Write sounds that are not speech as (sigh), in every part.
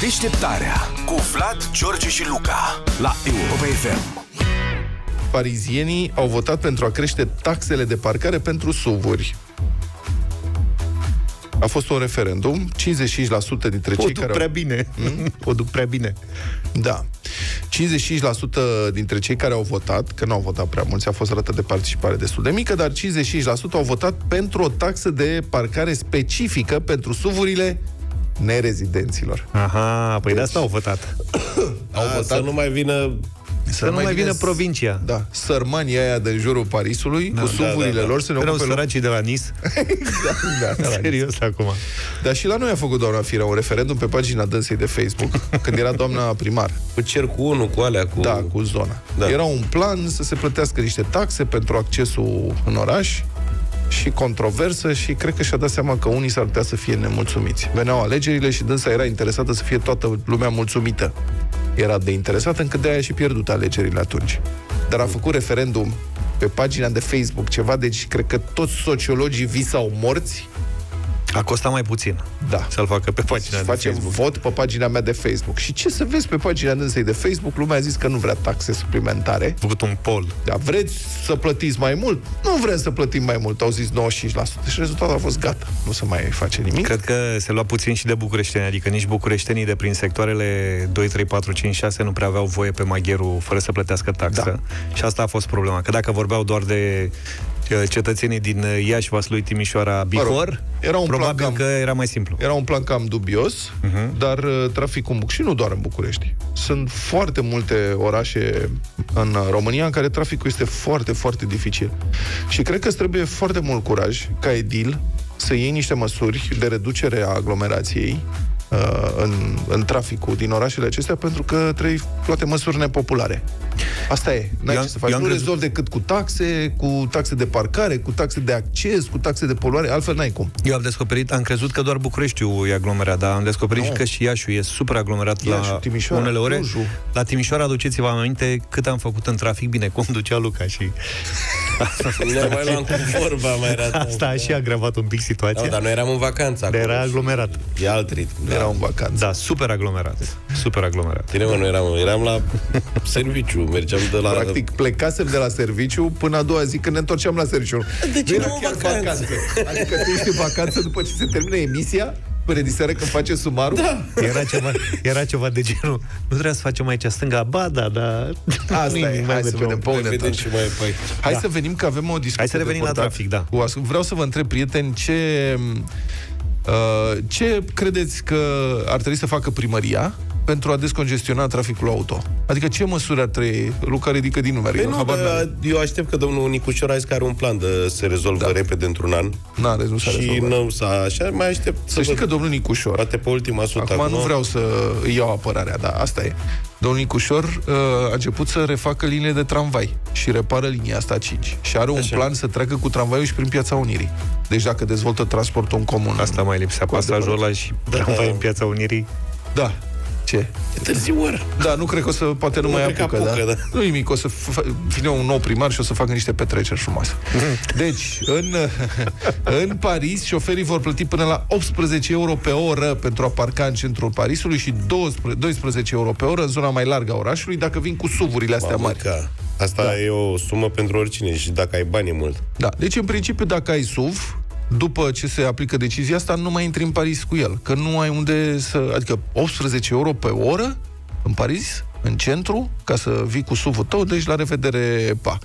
Deșteptarea cu Vlad, George și Luca la Europa FM. Parizienii au votat pentru a crește taxele de parcare pentru SUV-uri. A fost un referendum, 55% dintre O cei duc care prea au... bine. (laughs) O duc prea bine. Da. 55% dintre cei care au votat, că nu au votat prea mulți, a fost rată de participare destul de mică, dar 55% au votat pentru o taxă de parcare specifică pentru suvurile nerezidenților. Aha, păi de asta au votat. (coughs) Au A, votat Să nu mai vină... Să nu mai vină s- provincia. Da, sărmanii aia din jurul Parisului, cu da, suvurile da, da. lor, să ne Erau ocupe loc- săracii de la NIS. (laughs) da, da, Serios acum. Dar și la noi a făcut doamna Firea un referendum pe pagina dânsei de Facebook, (laughs) când era doamna primar. Cu cer cu unul, cu alea, cu... Da, cu zona. Da. Era un plan să se plătească niște taxe pentru accesul în oraș și controversă și cred că și-a dat seama că unii s-ar putea să fie nemulțumiți. Veneau alegerile și dânsa era interesată să fie toată lumea mulțumită. Era de interesată încât de-aia și pierdut alegerile atunci. Dar a făcut referendum pe pagina de Facebook ceva, deci cred că toți sociologii visau morți. A costat mai puțin Da. să-l facă pe pagina de facem Facebook. vot pe pagina mea de Facebook. Și ce să vezi pe pagina dânsei de Facebook? Lumea a zis că nu vrea taxe suplimentare. A făcut un poll. Da, vreți să plătiți mai mult? Nu vrem să plătim mai mult, au zis 95%. Și rezultatul a fost gata. Nu se mai face nimic. Cred că se lua puțin și de bucureșteni, adică nici bucureștenii de prin sectoarele 2, 3, 4, 5, 6 nu prea aveau voie pe magherul fără să plătească taxă. Da. Și asta a fost problema, că dacă vorbeau doar de uh, cetățenii din uh, Iași, Vaslui, Timișoara, Bihor, rog, era un plan probabil cam- că era mai simplu. Era un plan cam dubios, uh-huh. dar uh, traficul în Buc- și nu doar în București. Sunt foarte multe orașe în România în care traficul este foarte, foarte dificil. Și cred că îți trebuie foarte mult curaj, ca edil, să iei niște măsuri de reducere a aglomerației uh, în, în traficul din orașele acestea, pentru că trebuie luate măsuri nepopulare. Asta e. N-ai Eu ce am- să faci. eu am Nu crezut- rezolvi decât cu taxe, cu taxe de parcare, cu taxe de acces, cu taxe de poluare, altfel n-ai cum. Eu am descoperit, am crezut că doar Bucureștiul e aglomerat, dar am descoperit Nu. și că și Iașiul e super aglomerat Iașiul, la Timișoara, unele ore. Clujul. La Timișoara, aduceți-vă aminte cât am făcut în trafic, bine, cum ducea Luca și Ne mai luam cu vorba, mai era... asta a și agravat un pic situația. Da, dar noi eram în vacanță Dar acolo. era aglomerat. E alt ritm. Da. Era un vacanță. Da, super aglomerat. Super aglomerat. Bine, mă, nu eram, eram la serviciu, mergeam de la... Practic, plecasem de la serviciu până a doua zi când ne întorceam la serviciu. De ce Nu era nu în chiar vacanță? Adică tu ești în vacanță după ce se termină emisia, până diseară când face sumarul? Da. Era ceva, era ceva de genul, nu trebuia să facem aici stânga, ba da, dar... Asta nu e, hai să mergem. vedem pe Mai unde vedem întoarce. și mai păi. Hai Da. să venim că avem o discuție Hai să de revenim la purtat trafic, da. cu as- Vreau să vă întreb, prieteni, ce... Uh, ce credeți că ar trebui să facă primăria pentru a descongestiona traficul auto? Adică ce măsuri ar trebui? Luca ridică din numeri. Păi eu nu, habar n-am. dar eu aștept că domnul Nicușor a zis că are un plan de se rezolvă Da. repede într-un an. N-are, nu s-a și rezolvat. nu s-a așa, mai aștept Să știi văd. că domnul Nicușor, Poate pe ultima sută Acum nu vreau să îi iau apărarea, dar asta e. Domnul Nicușor uh, a început să refacă liniile de tramvai și repară linia asta 5. Și are un Așa. plan să treacă cu tramvaiul și prin Piața Unirii. Deci dacă dezvoltă transportul în comun. Asta mai lipsea Cu pasajul adevărat. ăla și tramvai în Piața Unirii. Da. Ce? E târziu ori. Da, nu cred că o să, poate nu, Nu mai cred că apucă, apucă, da? da. Nu nimic, o să fa- vine un nou primar și o să facă niște petreceri frumoase. Deci, în, (laughs) în Paris, șoferii vor plăti până la 18 euro pe oră pentru a parca în centrul Parisului și 12, 12 euro pe oră în zona mai largă a orașului dacă vin cu suvurile astea Mamă, mari. ca. Asta Da. e o sumă pentru oricine și dacă ai bani e mult. Da. Deci, în principiu, dacă ai SUV, după ce se aplică decizia asta, nu mai intri în Paris cu el. Că nu ai unde să... Adică 18 euro pe oră în Paris, în centru, ca să vii cu SUV-ul tău, deci la revedere, pa.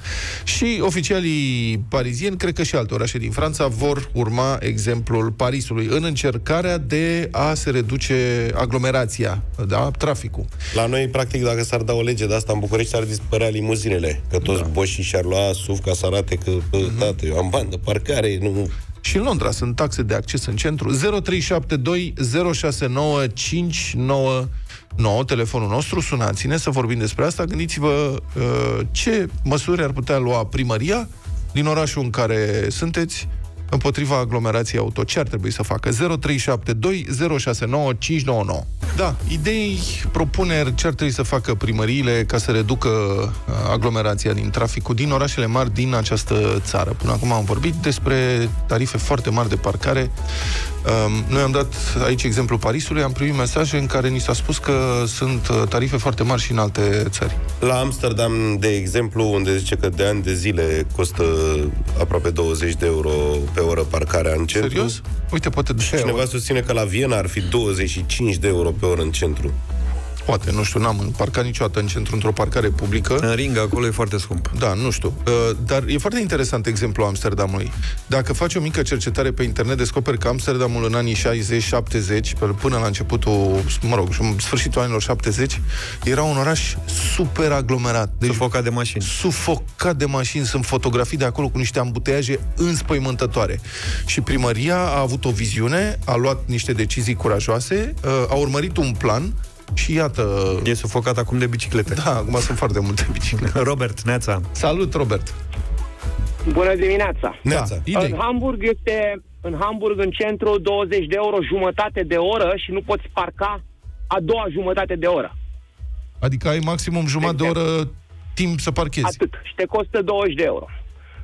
Și oficialii parizieni, cred că și alte orașe din Franța, vor urma exemplul Parisului în încercarea de a se reduce aglomerația, da, traficul. La noi, practic, dacă s-ar da o lege de asta în București, ar dispărea limuzinele. Că toți da. boșii și-ar lua SUV ca să arate că, bă, Mhm. tată, eu am bani de parcare, nu... Și în Londra sunt taxe de acces în centru 0372 069 599 telefonul nostru, sunați-ne să vorbim despre asta. Gândiți-vă uh, ce măsuri ar putea lua primăria din orașul în care sunteți împotriva aglomerației auto. Ce ar trebui să facă? 0372 069 599 Da, idei, propuneri, ce ar trebui să facă primăriile ca să reducă uh, aglomerația din traficul din orașele mari din această țară. Până acum am vorbit despre tarife foarte mari de parcare. Um, noi am dat aici exemplu Parisului, am primit mesaje în care ni s-a spus că sunt uh, tarife foarte mari și în alte țări. La Amsterdam, de exemplu, unde zice că de ani de zile costă aproape 20 de euro pe oră parcarea în centru. Serios? Uite, poate de Și cineva susține că la Viena ar fi 25 de euro pe oră în centru. Poate, nu știu, n-am parcat niciodată în centru într-o parcare publică. În ring, acolo e foarte scump. Da, nu știu. Uh, Dar e foarte interesant exemplul Amsterdamului. Dacă faci o mică cercetare pe internet, descoperi că Amsterdamul în anii 60-70, pe- până la începutul, mă rog, sfârșitul anilor 70, era un oraș super aglomerat. Deci Sufocat de mașini. sufocat de mașini, sunt fotografii de acolo cu niște ambuteiaje înspăimântătoare. Și primăria a avut o viziune, a luat niște decizii curajoase, uh, a urmărit un plan și iată... E sufocat acum de biciclete. Da, acum sunt foarte multe biciclete. (laughs) Robert, Neața. Salut, Robert! Bună dimineața! Neața. Da, idei. În Hamburg este în Hamburg în centru 20 de euro jumătate de oră și nu poți parca a doua jumătate de oră. Adică ai maximum jumătate de oră timp să parchezi. Atât. Și te costă 20 de euro.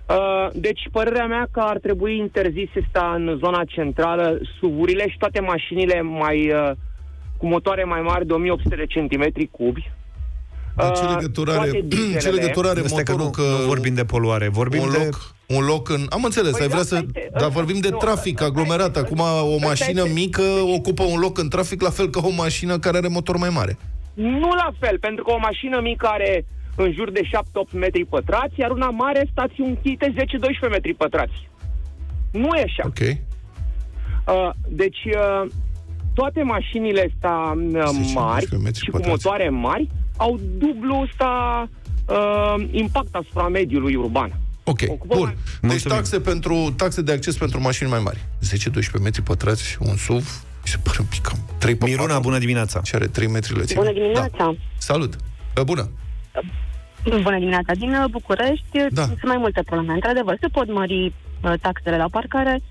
Uh, Deci, părerea mea că ar trebui interzis asta în zona centrală, suvurile și toate mașinile mai uh, cu motoare mai mari de 1800 de centimetri cubi. Dar ce Uh, legătură toate are, dieselele. ce legătură are Asta că motorul nu, că nu vorbim de poluare, vorbim un de... loc, un loc în... Am înțeles, Păi ai vrea asta să... este, Dar ăsta- vorbim de nu, trafic ăsta aglomerat. este, Acum o ăsta mașină este. mică ocupă un loc în trafic la fel ca o mașină care are motor mai mare. Nu la fel, pentru că o mașină mică are în jur de 7-8 metri pătrați, iar una mare stați închite 10-12 metri pătrați. Nu e așa. Ok. Uh, deci, uh, toate mașinile astea uh, 10-12 mari metri și cu pătrați. motoare mari au dublu ăsta uh, impact asupra mediului urban. Ok, Ocupă bun. mai- Deci Mulțumim. taxe, pentru, taxe de acces pentru mașini mai mari. 10-12 metri pătrați, un SUV, mi se pare un pic cam 3 pe Miruna, 4. bună dimineața. Și are 3 metri lățime. Bună dimineața! Da. Salut! Uh, Bună! Bună dimineața! Din uh, București Da. sunt mai multe probleme. Într-adevăr, se pot mări uh, taxele la parcare.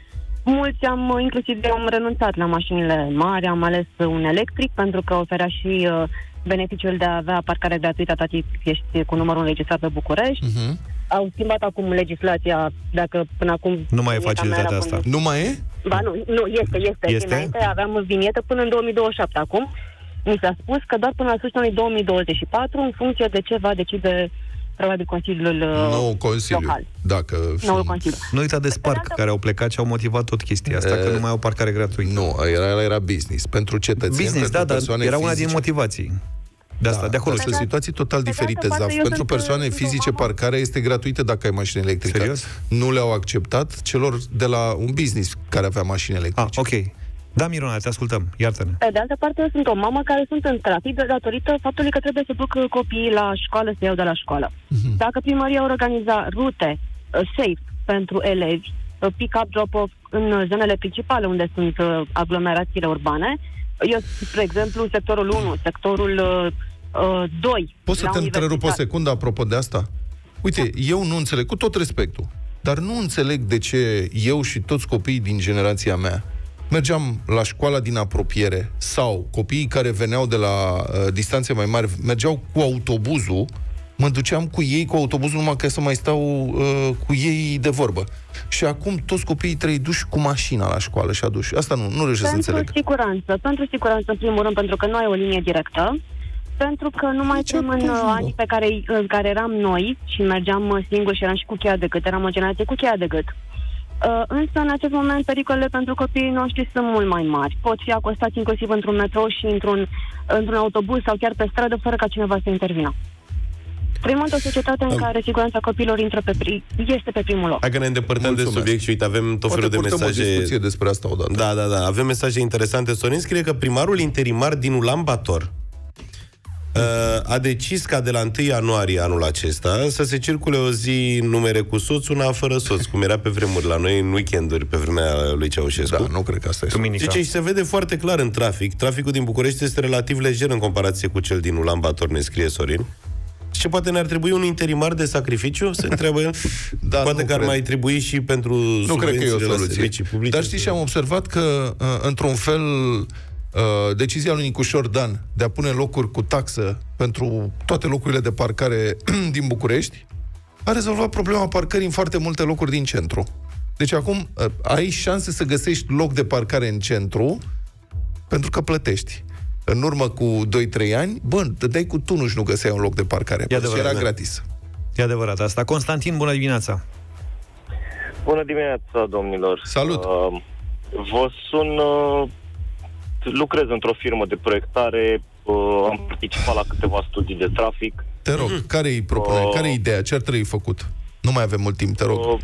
Mulți am, uh, inclusiv eu, am renunțat la mașinile mari, am ales uh, un electric pentru că oferea și uh, beneficiul de a avea parcare gratuită atât timp cât ești cu numărul înregistrat pe București. Uh-huh. Au schimbat acum legislația, dacă până acum... Nu mai e vinieta mea facilitatea era asta. până- Nu mai e? Ba nu, nu, este, este. Este? Înainte aveam vinietă până în 2027 acum. Mi s-a spus că doar până la sfârșitul anului 2024, în funcție de ce va decide probabil Consiliul uh, Nou Consiliu. local. Dacă Noul sunt... Consiliu. Nu uita de Spark, care au plecat și au motivat tot chestia asta, că nu mai au parcare gratuită. Nu, era, era business. Pentru cetățeni, Business, pentru da, dar persoane era una fizice. din motivații. De asta, de acolo dar știu. sunt situații total Pe de diferite, altă parte, Zaf. eu Pentru sunt, persoane sunt o fizice, mamă. parcarea este gratuită dacă ai mașină electrică. Serios? Nu le-au acceptat celor de la un business care avea mașini Ah, electrice. ok. Da, Miruna, te ascultăm. Iartă-ne. Pe de altă parte, eu sunt o mamă care sunt în trafic de datorită faptului că trebuie să duc uh, copiii la școală, să iau de la școală. Mhm. Dacă primăria ar organiza rute uh, safe pentru elevi, uh, pick-up, drop-off în uh, zonele principale unde sunt uh, aglomerațiile urbane, eu, spre exemplu, sectorul 1, sectorul uh, uh, 2. Poți să la te întrerup o universitate. secundă apropo de asta? Uite, eu nu înțeleg, cu tot respectul, dar nu înțeleg de ce eu și toți copiii din generația mea mergeam la școala din apropiere sau copiii care veneau de la uh, distanțe mai mari mergeau cu autobuzul, mă duceam cu ei cu autobuzul numai ca să mai stau uh, cu ei de vorbă. Și acum toți copiii trei duși cu mașina la școală și aduși. Asta nu, nu reușesc să Pentru înțeleg. siguranță, pentru siguranță, în primul rând, pentru că nu ai o linie directă, pentru că nu mai Ce trăim în uh, abuză. anii pe care, în care eram noi și mergeam uh, singuri și eram și cu cheia de gât, eram o generație cu cheia de gât. Uh, însă, în acest moment, pericolele pentru copiii noștri sunt mult mai mari. Pot fi acostați inclusiv într-un metrou și într-un, într-un autobuz sau chiar pe stradă, fără ca cineva să intervină. Trăim într-o societate în Am- care siguranța copiilor intră pe pri- este pe primul loc. Hai că ne îndepărtăm Mulțumesc. de subiect și uite, avem tot Poate felul de purtăm mesaje. o discuție despre asta odată. Da, da, da. Avem mesaje interesante. Sorin scrie că primarul interimar din Ulan Bator uh, a decis ca de la 1 ianuarie anul acesta să se circule o zi în numere cu soț, una fără soț, cum era pe vremuri la noi în weekenduri pe vremea lui Ceaușescu. Da, nu cred că asta este. Duminica. Zice, și se vede foarte clar în trafic. Traficul din București este relativ lejer în comparație cu cel din Ulan Bator, ne scrie Sorin. Și poate ne-ar trebui un interimar de sacrificiu, se întreabă el? Da, poate nu că ar cred. mai trebui și pentru Nu cred că e o subvențiile la soluție. servicii publice. Dar știi ce am observat? Că, uh, într-un fel, uh, decizia lui Nicușor Dan de a pune locuri cu taxă pentru toate locurile de parcare (clears throat) din București a rezolvat problema parcării în foarte multe locuri din centru. Deci acum uh, ai șanse să găsești loc de parcare în centru pentru că plătești. În urmă cu 2-3 ani, bă, dai cu tunul și nu găseai un loc de parcare. E pentru că adevărat, era da. gratis. E adevărat asta. Constantin, bună dimineața! Bună dimineața, domnilor. Salut. Uh, vă sun... Uh, lucrez într-o firmă de proiectare, uh, am participat la câteva studii de trafic. Te rog, Mhm. care-i propunerea? Uh, Care-i ideea? Ce ar trebui făcut? Nu mai avem mult timp, te rog. Uh,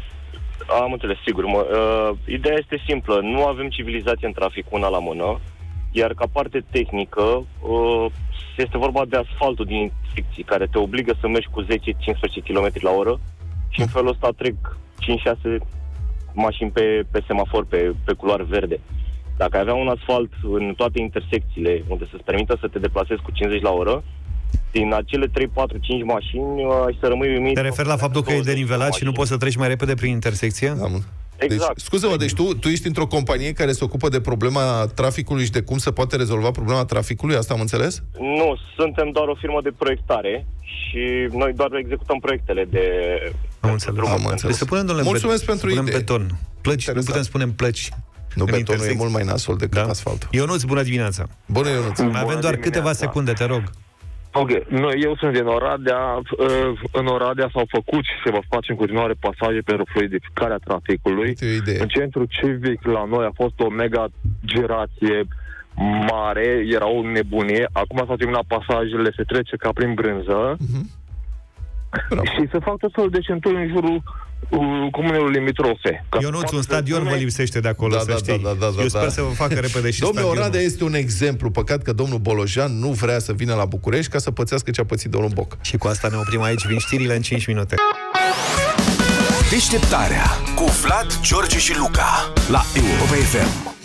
am înțeles, sigur. Mă, uh, ideea este simplă. Nu avem civilizație în trafic una la mână, iar ca parte tehnică uh, este vorba de asfaltul din intersecții, care te obligă să mergi cu 10-15 km la oră și în felul ăsta trec 5-6 mașini pe, pe semafor, pe, pe culoare verde. Dacă ai avea un asfalt în toate intersecțiile unde să-ți permită să te deplasezi cu 50 la oră, din acele 3, 4, 5 mașini uh, ai să rămâi uimit. Te referi la faptul că e 20 denivelat și nu mașini. poți să treci mai repede prin intersecție? Am. Exact. Deci, scuze-mă, deci tu, tu ești într-o companie care se ocupă de problema traficului și de cum se poate rezolva problema traficului? Asta am înțeles? Nu, suntem doar o firmă de proiectare și noi doar executăm proiectele de... Am înțeles. Am înțeles. Deci să punem, domnule, Mulțumesc bet- pentru să punem idee. beton. Plăci, nu Interesant. putem spune plăci. Nu, în betonul e intersecție. mult mai nasol decât Da? asfaltul. Ionuț, bună dimineața! Bună, Ionuț. Mai avem doar câteva dimineața. secunde, te rog. Ok, noi, eu sunt din Oradea. Uh, În Oradea s-au făcut și se va face în continuare pasaje pentru fluidificarea traficului. Uite o idee. În centru civic la noi a fost o mega gerație mare, era o nebunie. Acum s-au terminat pasajele, se trece ca prin brânză. Bravo. Și se fac tot felul de centuri în jurul uh, comunelor limitrofe. Ca să Ionuț, poată un să stadion spune- vă lipsește de acolo, Da, să da, știi. da, da, da, Eu sper da. să vă facă repede și Domnul stadionul. Oradea este un exemplu. Păcat că domnul Bolojan nu vrea să vină la București ca să pățească ce a pățit domnul Boc. Și cu asta ne oprim aici, vin știrile în 5 minute. Deșteptarea cu Vlad, George și Luca la Europa FM.